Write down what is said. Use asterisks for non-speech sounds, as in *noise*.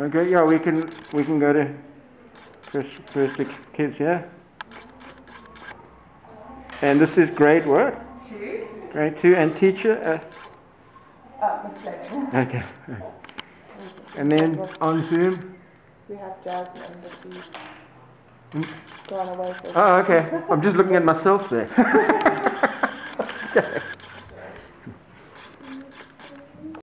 Okay, yeah, we can we can go to first first the kids, yeah. And this is grade what? Two. Grade two, and teacher. Uh, uh okay. And then on Zoom. We have Jasmine, but she's hmm? gone away Oh, okay. I'm just looking at myself there. *laughs* *laughs* okay.